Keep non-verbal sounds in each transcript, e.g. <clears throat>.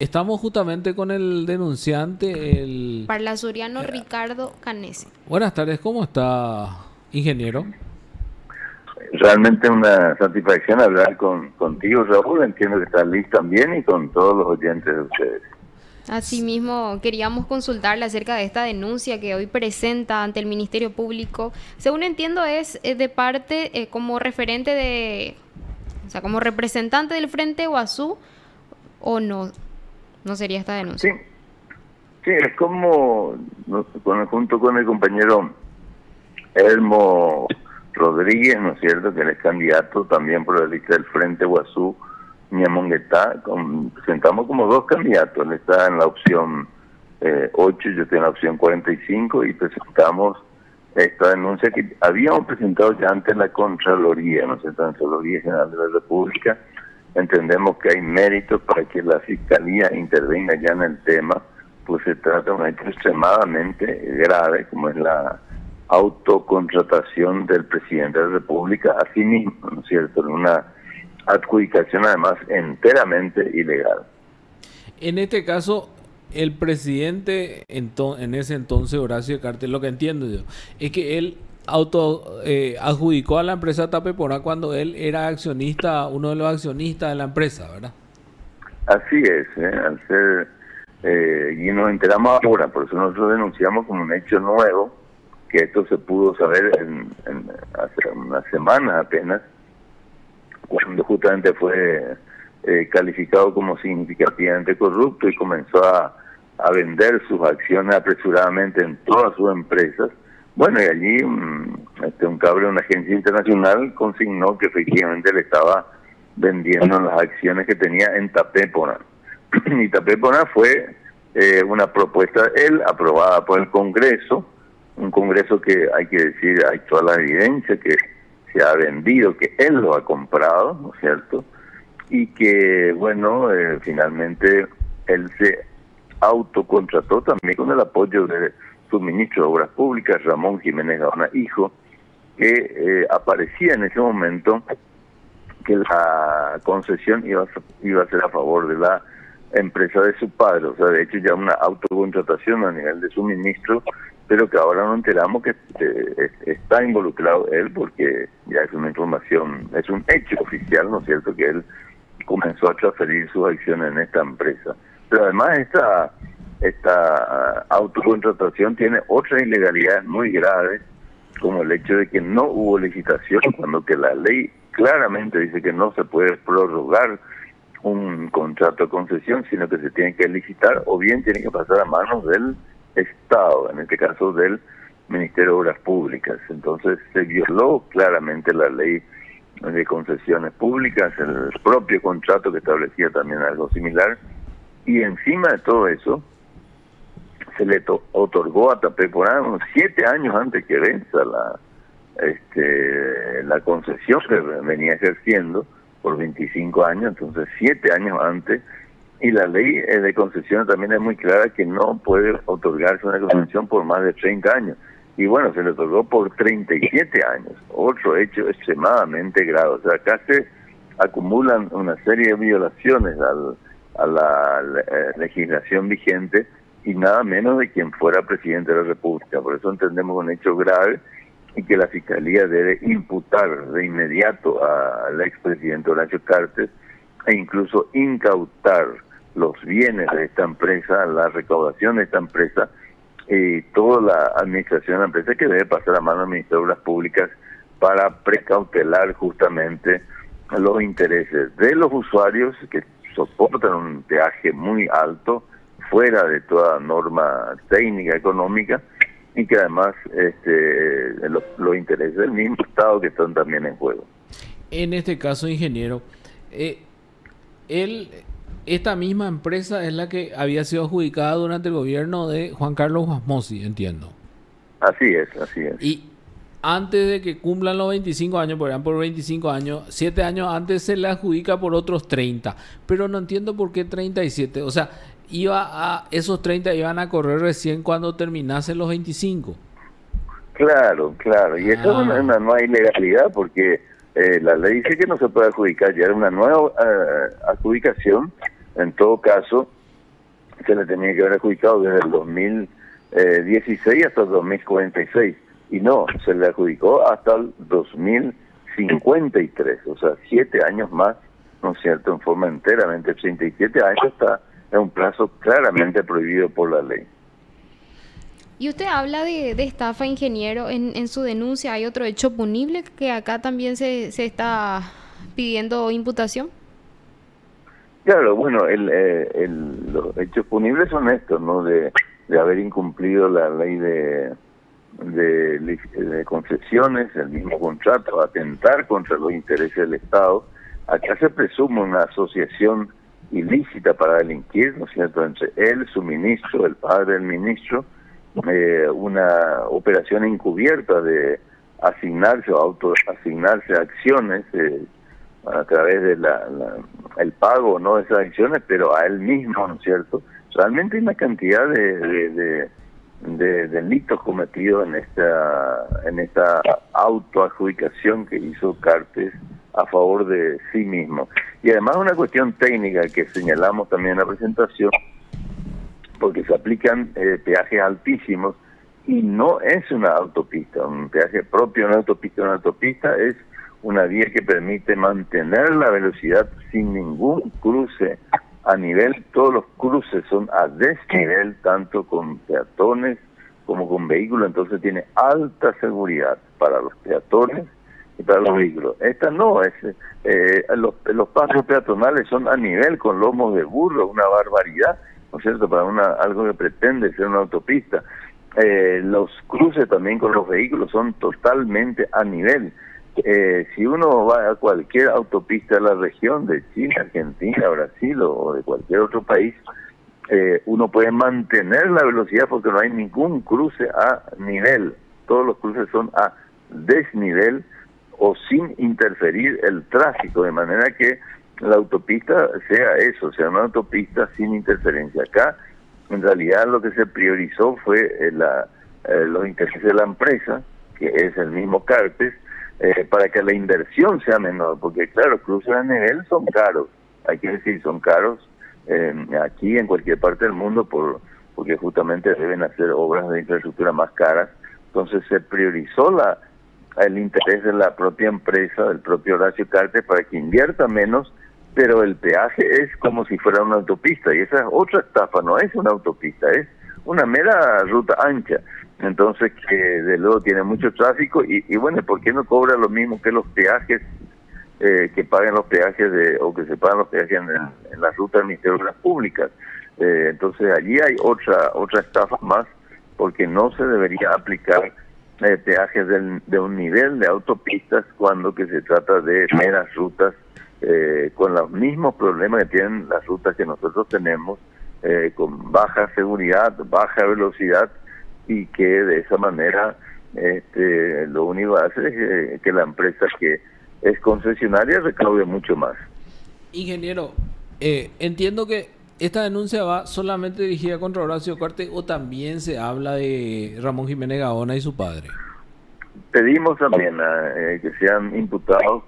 Estamos justamente con el denunciante, el... Parlasuriano Ricardo Canese. Buenas tardes, ¿cómo está, ingeniero? Realmente una satisfacción hablar con, contigo, Raúl. Entiendo que estás listo también y con todos los oyentes de ustedes. Asimismo, queríamos consultarle acerca de esta denuncia que hoy presenta ante el Ministerio Público. Según entiendo, es eh, de parte eh, como referente de, o sea, como representante del Frente Guazú, o no. ¿No sería esta denuncia? Sí, sí es como, junto con el compañero Elmo Rodríguez, ¿no es cierto?, que él es candidato también por la lista del Frente Guazú, Ñamonguetá, presentamos como dos candidatos, él está en la opción eh, 8, yo estoy en la opción 45 y presentamos esta denuncia que habíamos presentado ya antes la Contraloría, ¿no es cierto?, la Contraloría General de la República, entendemos que hay méritos para que la Fiscalía intervenga ya en el tema, pues se trata de un hecho extremadamente grave, como es la autocontratación del presidente de la República a sí mismo, ¿no es cierto?, en una adjudicación además enteramente ilegal. En este caso, el presidente en ese entonces, Horacio Cartel, lo que entiendo yo, es que él auto eh, adjudicó a la empresa Tapepora cuando él era accionista, uno de los accionistas de la empresa, ¿verdad? Así es, ¿eh? eh, y nos enteramos ahora, por eso nosotros denunciamos como un hecho nuevo, que esto se pudo saber en, hace una semana apenas, cuando justamente fue eh, calificado como significativamente corrupto y comenzó a vender sus acciones apresuradamente en todas sus empresas, bueno, y allí este, un cable una agencia internacional consignó que efectivamente le estaba vendiendo las acciones que tenía en Tapépona. <clears throat> y Tapépona fue eh, una propuesta de él aprobada por el Congreso, un Congreso que hay que decir, hay toda la evidencia que se ha vendido, que él lo ha comprado, ¿no es cierto? Y que, bueno, eh, finalmente él se autocontrató también con el apoyo de su ministro de Obras Públicas, Ramón Jiménez Gaona, hijo, que eh, aparecía en ese momento que la concesión iba a, iba a ser a favor de la empresa de su padre, o sea, de hecho ya una autocontratación a nivel de su ministro, pero que ahora nos enteramos que está involucrado él porque ya es una información, es un hecho oficial, ¿no es cierto?, que él comenzó a transferir sus acciones en esta empresa. Pero además esta esta autocontratación tiene otras ilegalidades muy graves, como el hecho de que no hubo licitación, cuando que la ley claramente dice que no se puede prorrogar un contrato de concesión, sino que se tiene que licitar o bien tiene que pasar a manos del Estado, en este caso del Ministerio de Obras Públicas. Entonces se violó claramente la ley de concesiones públicas, el propio contrato que establecía también algo similar, y encima de todo eso, se le otorgó a Tapeporá unos siete años antes que venza la este la concesión que venía ejerciendo por 25 años, entonces siete años antes, y la ley eh, de concesión también es muy clara que no puede otorgarse una concesión por más de 30 años. Y bueno, se le otorgó por 37 años, otro hecho extremadamente grave. O sea, acá se acumulan una serie de violaciones al, a la eh, legislación vigente y nada menos de quien fuera presidente de la República. Por eso entendemos un hecho grave y que la Fiscalía debe imputar de inmediato al expresidente Horacio Cartes e incluso incautar los bienes de esta empresa, la recaudación de esta empresa y toda la administración de la empresa que debe pasar a mano de Obras Públicas para precautelar justamente los intereses de los usuarios que soportan un peaje muy alto, fuera de toda norma técnica, económica, y que además este, los, intereses del mismo <laughs> Estado que están también en juego. En este caso, ingeniero, eh, él, esta misma empresa es la que había sido adjudicada durante el gobierno de Juan Carlos Guasmosi, entiendo. Así es, así es. Y antes de que cumplan los 25 años, por por 25 años, 7 años antes se le adjudica por otros 30. Pero no entiendo por qué 37. O sea, iba a esos 30 iban a correr recién cuando terminasen los 25. Claro, claro. Y eso es una, ah. nueva ilegalidad porque eh, la ley dice que no se puede adjudicar. Ya era una nueva eh, adjudicación. En todo caso, se le tenía que haber adjudicado desde el 2016 hasta el 2046 y no, se le adjudicó hasta el 2053, o sea, siete años más, ¿no es cierto?, en forma enteramente, 87 años está en un plazo claramente prohibido por la ley. Y usted habla de, estafa, ingeniero, en, en, su denuncia hay otro hecho punible que acá también se, se está pidiendo imputación. Claro, bueno, el, eh, el, los hechos punibles son estos, ¿no? De, de haber incumplido la ley de, de, concesiones, el mismo contrato, atentar contra los intereses del Estado. Acá se presume una asociación ilícita para delinquir, ¿no es cierto?, entre él, su ministro, el padre del ministro, eh, una operación encubierta de asignarse o autoasignarse acciones eh, a través de la, el pago no de esas acciones, pero a él mismo, ¿no es cierto? Realmente hay una cantidad de, de, delitos cometidos en esta en esta autoadjudicación que hizo Cartes a favor de sí mismo. Y además una cuestión técnica que señalamos también en la presentación, porque se aplican eh, peajes altísimos y no es una autopista, un peaje propio, una autopista, una autopista es una vía que permite mantener la velocidad sin ningún cruce a nivel, todos los cruces son a desnivel, tanto con peatones como con vehículos, entonces tiene alta seguridad para los peatones y para los vehículos. Esta no, es eh, los, los pasos peatonales son a nivel con lomos de burro, una barbaridad, ¿no es cierto?, para una algo que pretende ser una autopista. Eh, los cruces también con los vehículos son totalmente a nivel. Eh, si uno va a cualquier autopista de la región, de China, Argentina, Brasil o, de cualquier otro país, eh, uno puede mantener la velocidad porque no hay ningún cruce a nivel. Todos los cruces son a desnivel o sin interferir el tráfico, de manera que la autopista sea eso, sea una autopista sin interferencia. Acá, en realidad, lo que se priorizó fue eh, la, los intereses de la empresa, que es el mismo Carpes, eh, para que la inversión sea menor, porque claro, cruces a nivel son caros, hay que decir, son caros eh, aquí en cualquier parte del mundo por porque justamente deben hacer obras de infraestructura más caras, entonces se priorizó la el interés de la propia empresa, del propio Horacio Cartes, para que invierta menos, pero el peaje es como si fuera una autopista, y esa es otra estafa, no es una autopista, es una mera ruta ancha entonces que de luego tiene mucho tráfico y, y bueno, ¿por qué no cobra lo mismo que los peajes eh, que paguen los peajes de, o que se pagan los peajes en, las rutas del Ministerio de las Públicas? Eh, entonces allí hay otra otra estafa más porque no se debería aplicar eh, peajes de un nivel de autopistas cuando que se trata de meras rutas eh, con los mismos problemas que tienen las rutas que nosotros tenemos, con baja seguridad, baja velocidad y que de esa manera este, lo único que hace es que, la empresa que es concesionaria recaude mucho más. Ingeniero, eh, entiendo que esta denuncia va solamente dirigida contra Horacio Carte o también se habla de Ramón Jiménez Gaona y su padre. Pedimos también eh, que sean imputados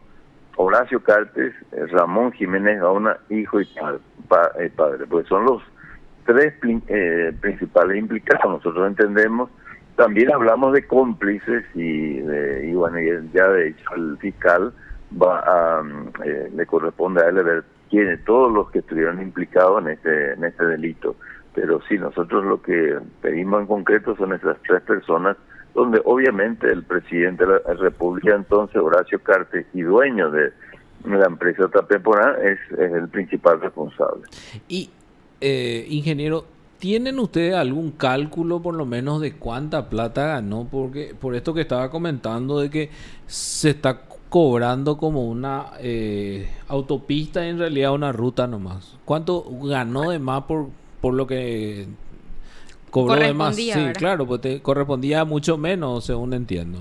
Horacio Cartes, eh, Ramón Jiménez Gaona, hijo y padre, pues son los tres eh, principales implicados, nosotros entendemos. También hablamos de cómplices y, de, y bueno, ya de hecho el fiscal va a, eh, le corresponde a él ver quiénes, todos los que estuvieron implicados en este, en este delito. Pero sí, nosotros lo que pedimos en concreto son esas tres personas, donde obviamente el presidente de la República entonces, Horacio Carte, y dueño de la empresa Tapeporá, es, es el principal responsable. Y eh, ingeniero, ¿tienen ustedes algún cálculo por lo menos de cuánta plata ganó? Porque por esto que estaba comentando de que se está cobrando como una eh, autopista en realidad una ruta nomás. ¿Cuánto ganó de más por, por lo que cobró de más? Sí, claro, pues te correspondía mucho menos, según entiendo.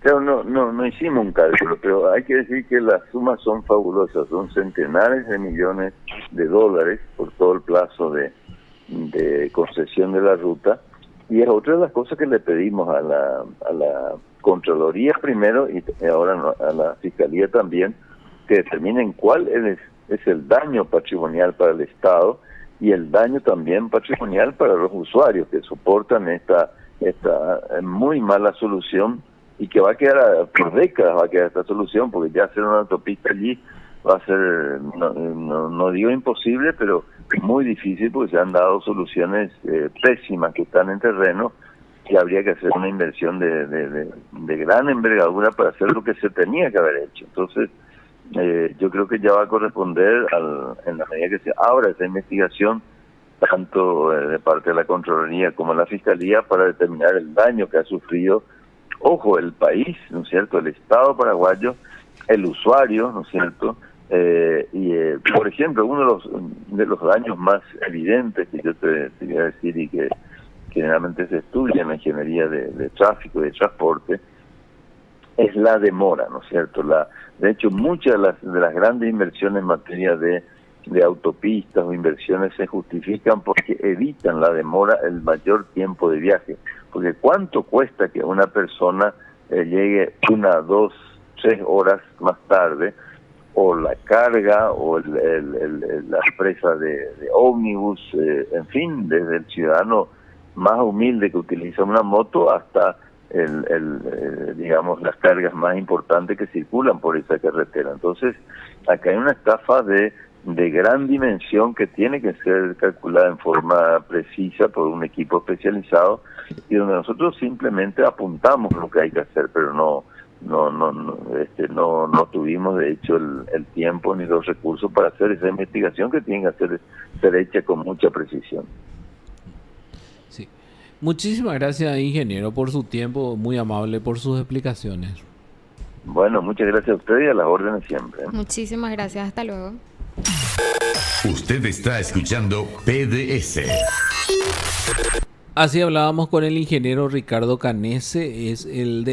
Claro, no, no, no hicimos un cálculo, pero hay que decir que las sumas son fabulosas, son centenares de millones de dólares por todo el plazo de, de concesión de la ruta. Y es otra de las cosas que le pedimos a la, a la Contraloría primero y ahora a la Fiscalía también, que determinen cuál es, es el daño patrimonial para el Estado y el daño también patrimonial para los usuarios que soportan esta, esta muy mala solución y que va a quedar por décadas va a quedar esta solución porque ya hacer una autopista allí va a ser no, no, digo imposible pero muy difícil porque se han dado soluciones eh, pésimas que están en terreno y habría que hacer una inversión de, de, de, gran envergadura para hacer lo que se tenía que haber hecho entonces eh, yo creo que ya va a corresponder al, en la medida que se abra esa investigación tanto eh, de parte de la Contraloría como la Fiscalía para determinar el daño que ha sufrido ojo, el país, ¿no es cierto?, el Estado paraguayo, el usuario, ¿no es cierto?, eh, y, eh, por ejemplo, uno de los, de los daños más evidentes que yo te, voy a decir y que generalmente se estudia en la ingeniería de, tráfico y de transporte, es la demora, ¿no es cierto? La, de hecho, muchas de las, de las grandes inversiones en materia de, de autopistas o inversiones se justifican porque evitan la demora, el mayor tiempo de viaje. Porque ¿cuánto cuesta que una persona eh, llegue una, dos, tres horas más tarde? O la carga o el, empresa de, de ómnibus, eh, en fin, desde el ciudadano más humilde que utiliza una moto hasta el, el eh, digamos las cargas más importantes que circulan por esa carretera. Entonces, acá hay una estafa de de gran dimensión que tiene que ser calculada en forma precisa por un equipo especializado y donde nosotros simplemente apuntamos lo que hay que hacer, pero no no no no, este, no, no tuvimos de hecho el, el, tiempo ni los recursos para hacer esa investigación que tiene que hacer, ser hecha con mucha precisión. Sí. Muchísimas gracias, ingeniero, por su tiempo, muy amable por sus explicaciones. Bueno, muchas gracias a usted y a las órdenes siempre. Muchísimas gracias, hasta luego. Usted está escuchando PDS. Así hablábamos con el ingeniero Ricardo Canese, es el de